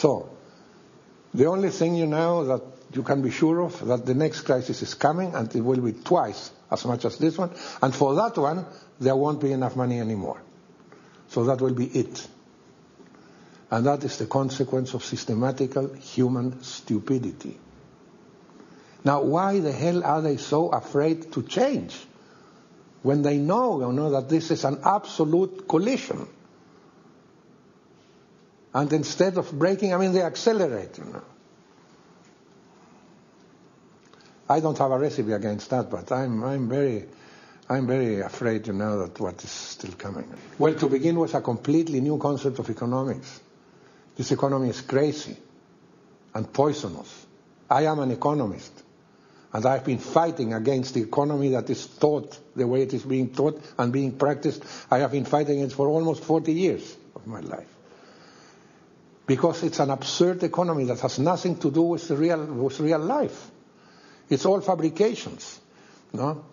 So, the only thing you know that you can be sure of that the next crisis is coming and it will be twice as much as this one. And for that one, there won't be enough money anymore. So that will be it. And that is the consequence of systematical human stupidity. Now, why the hell are they so afraid to change? When they know, you know that this is an absolute collision. And instead of braking, I mean, they accelerate, you know. I don't have a recipe against that, but I'm, I'm very, I'm very afraid, you know, that what is still coming. Well, to begin with, a completely new concept of economics. This economy is crazy and poisonous. I am an economist, and I've been fighting against the economy that is taught the way it is being taught and being practiced. I have been fighting it for almost 40 years of my life. Because it's an absurd economy that has nothing to do with real, with real life. It's all fabrications. No?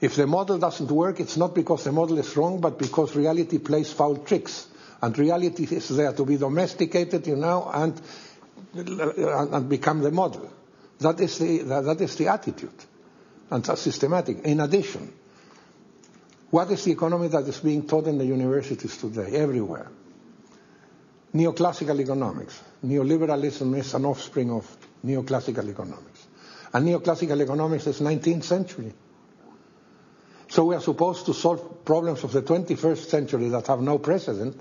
If the model doesn't work, it's not because the model is wrong, but because reality plays foul tricks. And reality is there to be domesticated, you know, and, and become the model. That is the, that is the attitude. And that's systematic. In addition, what is the economy that is being taught in the universities today, everywhere? Neoclassical economics. Neoliberalism is an offspring of neoclassical economics. And neoclassical economics is 19th century. So we are supposed to solve problems of the 21st century that have no precedent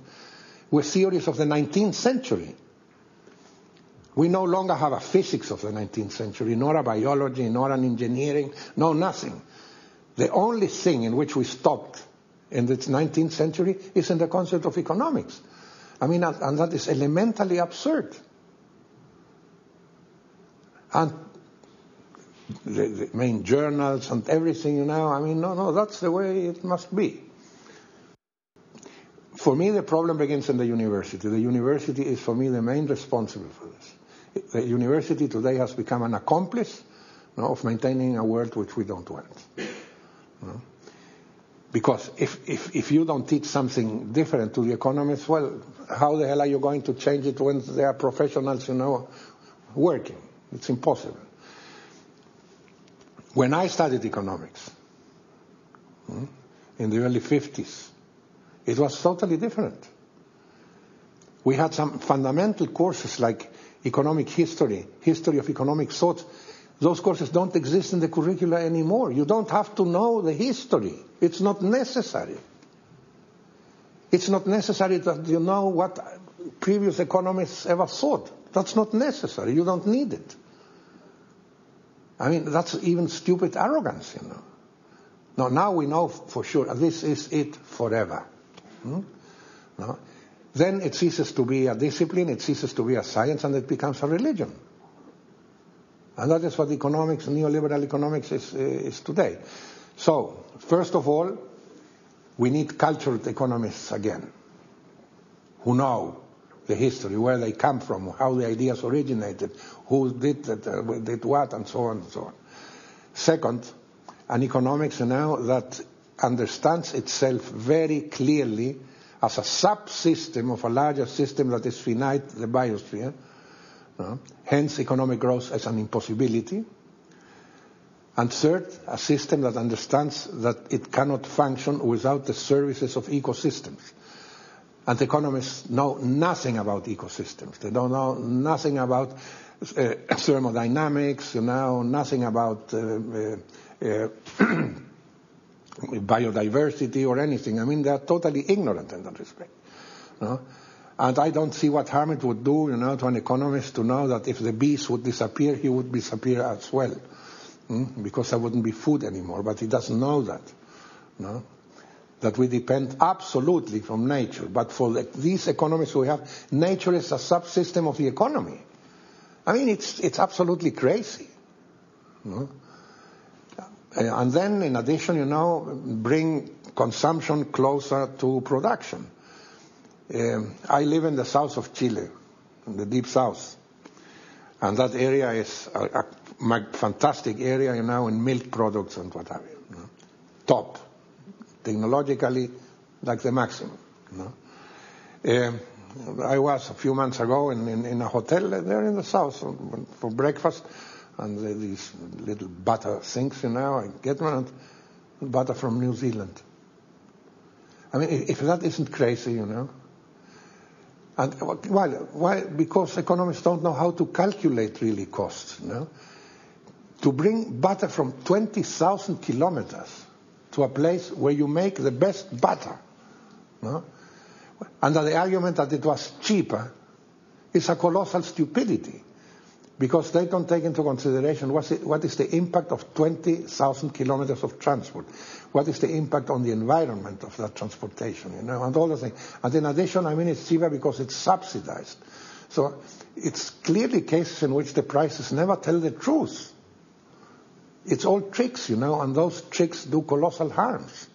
with theories of the 19th century. We no longer have a physics of the 19th century, nor a biology, nor an engineering, no nothing. The only thing in which we stopped in the 19th century is in the concept of economics. I mean, and that is elementally absurd. And the, the main journals and everything, you know. I mean, no, no, that's the way it must be. For me, the problem begins in the university. The university is, for me, the main responsible for this. The university today has become an accomplice you know, of maintaining a world which we don't want. You know? Because if, if, if you don't teach something different to the economists, well, how the hell are you going to change it when there are professionals, you know, working? It's impossible. When I studied economics hmm, in the early 50s, it was totally different. We had some fundamental courses like economic history, history of economic thought. Those courses don't exist in the curricula anymore. You don't have to know the history. It's not necessary. It's not necessary that you know what previous economists ever thought. That's not necessary. You don't need it. I mean, that's even stupid arrogance, you know. No, now we know for sure this is it forever. Hmm? No? Then it ceases to be a discipline, it ceases to be a science, and it becomes a religion. And that is what economics, neoliberal economics is, is today. So, first of all, we need cultured economists again, who know the history, where they come from, how the ideas originated, who did, that, uh, did what, and so on and so on. Second, an economics now that understands itself very clearly as a subsystem of a larger system that is finite, the biosphere. Hence, economic growth as an impossibility. And third, a system that understands that it cannot function without the services of ecosystems. And economists know nothing about ecosystems. They don't know nothing about uh, thermodynamics, know, nothing about uh, uh, biodiversity or anything. I mean, they're totally ignorant in that respect. And I don't see what harm it would do, you know, to an economist to know that if the bees would disappear, he would disappear as well. Hmm? Because there wouldn't be food anymore. But he doesn't know that. No? that we depend absolutely from nature. But for the, these economists we have, nature is a subsystem of the economy. I mean, it's, it's absolutely crazy. Know? And then, in addition, you know, bring consumption closer to production. Um, I live in the south of Chile, in the deep south. And that area is a, a fantastic area, you know, in milk products and what have you. know? Top technologically like the maximum. You know? uh, I was a few months ago in, in, in, a hotel there in the south for breakfast, and these little butter things, you know, I get one, butter from New Zealand. I mean, if that isn't crazy, you know. And uh, why? Why? Because economists don't know how to calculate really costs. Know? To bring butter from 20,000 kilometers to a place where you make the best butter, no? under the argument that it was cheaper, is a colossal stupidity because they don't take into consideration it, what is the impact of 20,000 kilometers of transport, what is the impact on the environment of that transportation, you know, and all the things. And in addition, I mean, it's cheaper because it's subsidized. So it's clearly cases in which the prices never tell the truth. It's all tricks, you know, and those tricks do colossal harms.